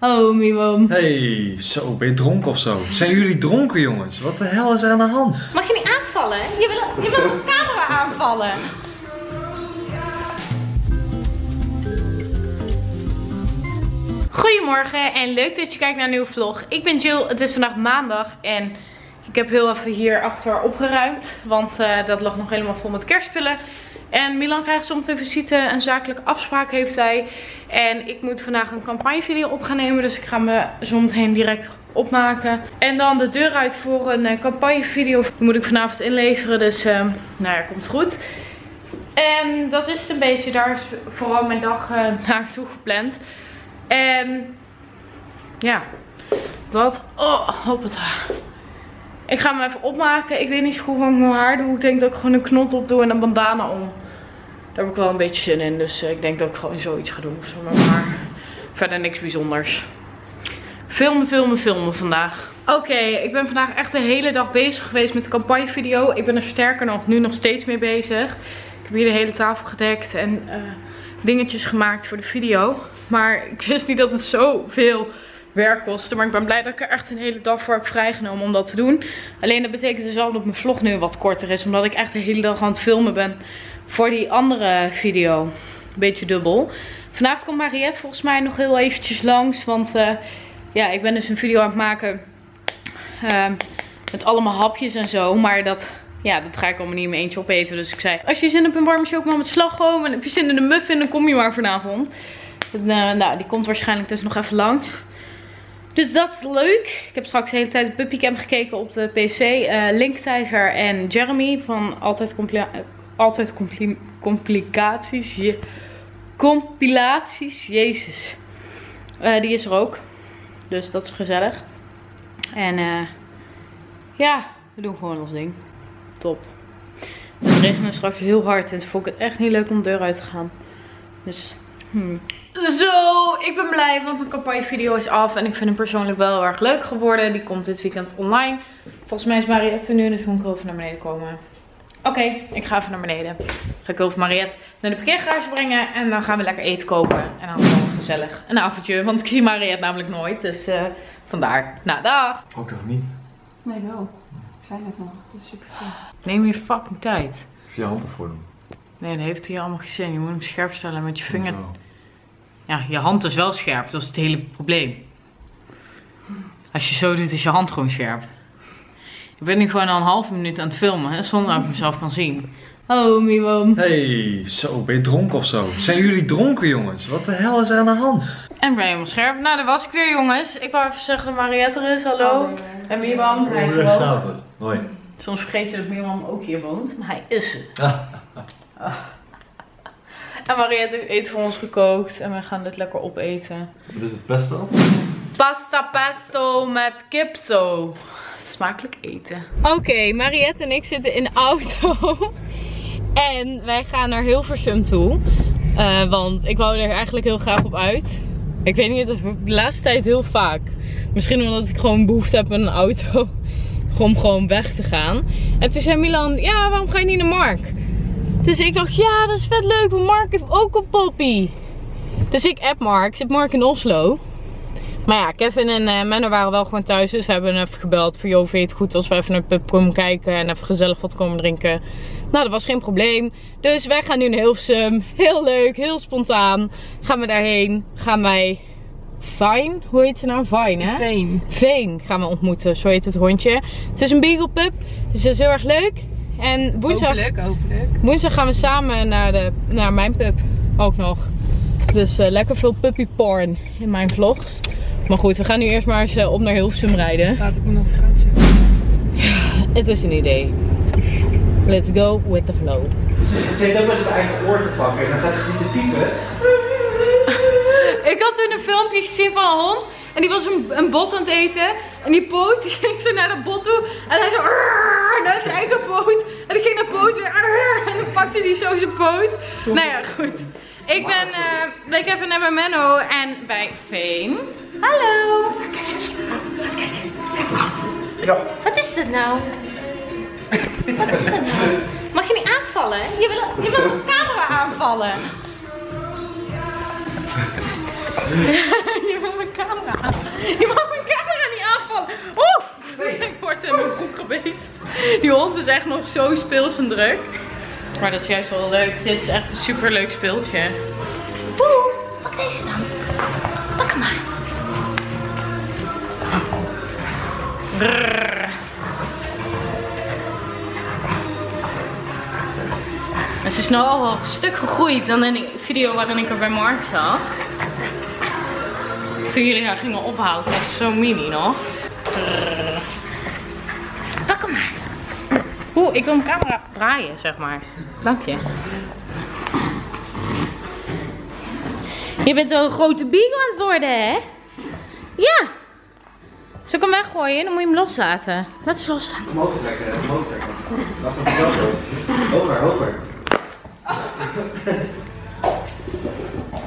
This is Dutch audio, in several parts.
Oh, Miwam. Hey, zo, ben je dronken of zo? Zijn jullie dronken jongens? Wat de hel is er aan de hand? Mag je niet aanvallen? Je wil, je wil de camera aanvallen. Goedemorgen en leuk dat je kijkt naar een nieuwe vlog. Ik ben Jill, het is vandaag maandag en ik heb heel even hier achter opgeruimd. Want eh, dat lag nog helemaal vol met kerstspullen. En Milan krijgt zometeen visite, een zakelijke afspraak heeft hij. En ik moet vandaag een campagnevideo op gaan nemen, dus ik ga me zometeen direct opmaken. En dan de deur uit voor een uh, campagnevideo. Die moet ik vanavond inleveren, dus uh, nou ja, komt goed. En dat is het een beetje, daar is vooral mijn dag uh, naartoe gepland. En ja, dat, oh, hoppata. Ik ga hem even opmaken. Ik weet niet zo goed wat ik mijn haar doe. Ik denk dat ik gewoon een knot op doe en een bandana om. Daar heb ik wel een beetje zin in. Dus ik denk dat ik gewoon zoiets ga doen. Haar. Verder niks bijzonders. Filmen, filmen, filmen vandaag. Oké, ik ben vandaag echt de hele dag bezig geweest met de campagnevideo. Ik ben er sterker nog nu nog steeds mee bezig. Ik heb hier de hele tafel gedekt en uh, dingetjes gemaakt voor de video. Maar ik wist niet dat het zoveel werk kostte. Maar ik ben blij dat ik er echt een hele dag voor heb vrijgenomen om dat te doen. Alleen dat betekent dus wel dat mijn vlog nu wat korter is. Omdat ik echt de hele dag aan het filmen ben voor die andere video. Beetje dubbel. Vanavond komt Mariette volgens mij nog heel eventjes langs. Want uh, ja, ik ben dus een video aan het maken. Uh, met allemaal hapjes en zo. Maar dat, ja, dat ga ik allemaal niet in eentje opeten. Dus ik zei, als je zin hebt in warme chocola met slagroom. En heb je zin in de muffin, dan kom je maar vanavond. Uh, nou, die komt waarschijnlijk dus nog even langs. Dus dat is leuk. Ik heb straks de hele tijd Puppycam gekeken op de PC. Uh, Link Tiger en Jeremy van Altijd, compli altijd compli Complicaties. Je compilaties. Jezus. Uh, die is er ook. Dus dat is gezellig. En uh, ja, we doen gewoon ons ding. Top. Het regent straks heel hard en vond ik het echt niet leuk om de deur uit te gaan. Dus, hmm. Zo, ik ben blij, want mijn campagnevideo is af. En ik vind hem persoonlijk wel heel erg leuk geworden. Die komt dit weekend online. Volgens mij is Mariette nu, dus moet ik over naar beneden komen. Oké, okay, ik ga even naar beneden. Ga ik over Mariette naar de parkeergarage brengen. En dan gaan we lekker eten kopen. En dan gewoon gezellig een avondje. Want ik zie Mariette namelijk nooit. Dus uh, vandaar. Nou, dag. Ook nog niet. Nee, wel. Ik zei net nog. Dat is super fijn. Neem je fucking tijd. Even je hand ervoor doen. Nee, dat heeft hier allemaal geen zin. Je moet hem scherp stellen met je vinger. Ja, je hand is wel scherp. Dat is het hele probleem. Als je zo doet, is je hand gewoon scherp. Ik ben nu gewoon al een halve minuut aan het filmen, hè, zonder dat ik mezelf kan zien. Oh, Miwam. Hey, zo, ben je dronken of zo? Zijn jullie dronken, jongens? Wat de hel is er aan de hand? En ben je helemaal scherp? Nou, daar was ik weer, jongens. Ik wou even zeggen dat Mariette er is, hallo. Oh, en Miwam, hij is er. Hoi. Soms vergeet je dat Miwam ook hier woont, maar hij is er. oh. En Mariette heeft eten voor ons gekookt. En we gaan dit lekker opeten. Wat is het pesto? Pasta pesto met kipso. Smakelijk eten. Oké, okay, Mariette en ik zitten in de auto. en wij gaan naar Hilversum toe. Uh, want ik wou er eigenlijk heel graag op uit. Ik weet niet, de laatste tijd heel vaak. Misschien omdat ik gewoon behoefte heb aan een auto. Om gewoon weg te gaan. En toen zei Milan, ja waarom ga je niet naar Mark? Dus ik dacht, ja, dat is vet leuk, want Mark heeft ook een poppy. Dus ik app Mark, zit Mark in Oslo. Maar ja, Kevin en uh, Menno waren wel gewoon thuis, dus we hebben even gebeld voor jou weet het goed als we even naar de pub komen kijken en even gezellig wat komen drinken. Nou, dat was geen probleem. Dus wij gaan nu naar Hilversum. Heel leuk, heel spontaan. Gaan we daarheen, gaan wij Fine, hoe heet ze nou? Fine, hè? Veen. Veen gaan we ontmoeten, zo heet het hondje. Het is een beagle pup, dus dat is heel erg leuk. En woensdag, hopelijk, hopelijk. woensdag gaan we samen naar, de, naar mijn pup ook nog. Dus uh, lekker veel puppy porn in mijn vlogs. Maar goed, we gaan nu eerst maar eens uh, op naar Hilversum rijden. Laat ik mijn navigatie. Ja, het is een idee. Let's go with the flow. Ze heeft ook met zijn eigen oor te pakken en dan gaat ze zitten piepen. Ik had toen een filmpje gezien van een hond. En die was een, een bot aan het eten. En die poot, die ging zo naar dat bot toe. En hij zo naar zijn eigen poot. En die ging naar poot weer. En dan pakte hij zo zijn poot. Nou ja, goed. Ik ben uh, bij Kevin en bij Menno en bij Veen. Hallo. Ja. Wat is dit nou? Wat is dit nou? Mag je niet aanvallen? Je wil, je wil de camera aanvallen. je wil mijn camera aan. Je mag mijn camera niet aanvallen. Oeh! Ik word in mijn broek gebeten. Die hond is echt nog zo speels en druk. Maar dat is juist wel leuk. Dit is echt een super leuk speeltje. Oeh, pak deze dan. Pak hem maar. Brrr. En ze is nou al een stuk gegroeid dan in die video waarin ik er bij Mark zag. Toen jullie haar gingen ophalen, toen was ze zo mini nog. Brrr. Pak hem maar. Oeh, ik wil mijn camera draaien, zeg maar. Dank je. Je bent wel een grote beagle aan het worden, hè? Ja. Zal ik hem weggooien? Dan moet je hem loslaten. Laat eens los dan. Omhoog trekken, omhoog trekken. Laat hem vanzelf los. Hoger, hoger.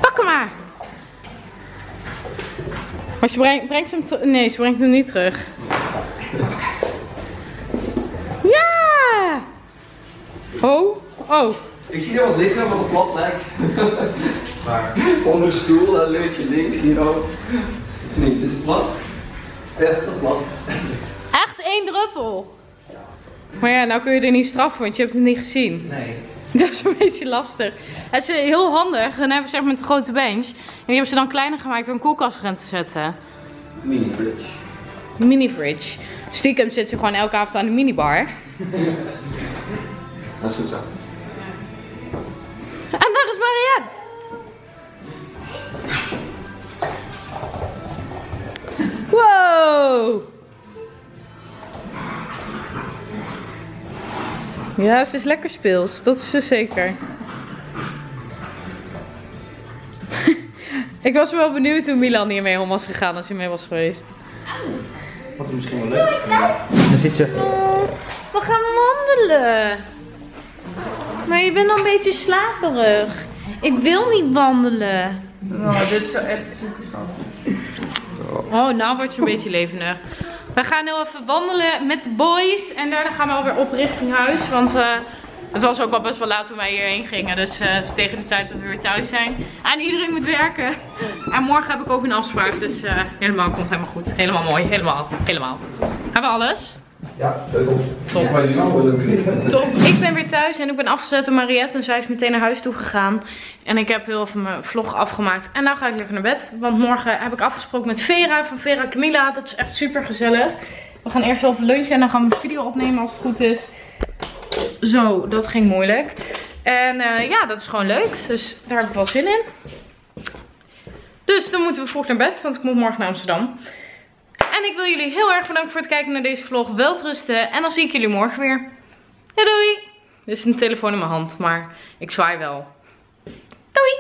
Pak hem maar. Maar ze brengt, brengt ze hem terug. Nee, ze brengt hem niet terug. Ja! Oh, oh. Ik zie er wat liggen wat op plas lijkt. Maar onder de stoel, daar leutje links, hier ook. Nee, is het plas? Ja, dat is plas. Echt één druppel. Maar ja, nou kun je er niet straffen, want je hebt het niet gezien. Nee. Dat is een beetje lastig. Het is eh, heel handig. Dan hebben ze zeg maar een grote bench. En die hebben ze dan kleiner gemaakt door een koelkast erin te zetten. Mini fridge. Mini fridge. Stiekem zit ze gewoon elke avond aan de minibar. Dat is goed zo. En daar is Mariette. Wow. Ja, ze is lekker speels. Dat is ze zeker. Ik was wel benieuwd hoe Milan hiermee om was gegaan als hij mee was geweest. Wat er misschien wel leuk is. Daar zit je. We gaan wandelen. Maar je bent nog een beetje slaperig. Ik wil niet wandelen. Nou, dit is echt super Oh, nou wordt je een beetje levendig. We gaan nu even wandelen met de boys. En daarna gaan we alweer op richting huis. Want eh, het was ook al best wel laat toen wij hierheen gingen. Dus is tegen de tijd dat we weer thuis zijn. En iedereen moet werken. En morgen heb ik ook een afspraak. Dus eh, helemaal komt helemaal goed. Helemaal mooi. Helemaal. Helemaal. Hebben we alles? Ja, sleutels. Top. Nou. Top. Ik ben weer thuis en ik ben afgezet door Mariette. En zij is meteen naar huis toe gegaan. En ik heb heel even mijn vlog afgemaakt. En nou ga ik lekker naar bed. Want morgen heb ik afgesproken met Vera van Vera Camilla. Dat is echt super gezellig. We gaan eerst even lunchen en dan gaan we een video opnemen als het goed is. Zo, dat ging moeilijk. En eh, ja, dat is gewoon leuk. Dus daar heb ik wel zin in. Dus dan moeten we vroeg naar bed, want ik moet morgen naar Amsterdam. En ik wil jullie heel erg bedanken voor het kijken naar deze vlog. Welterusten en dan zie ik jullie morgen weer. Doei doei! Er is een telefoon in mijn hand, maar ik zwaai wel. Doei!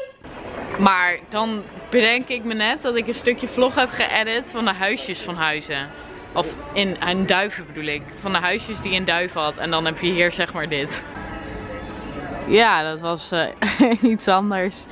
Maar dan bedenk ik me net dat ik een stukje vlog heb geëdit van de huisjes van huizen. Of in, in duiven bedoel ik. Van de huisjes die in duiven had. En dan heb je hier zeg maar dit. Ja, dat was eh, iets anders.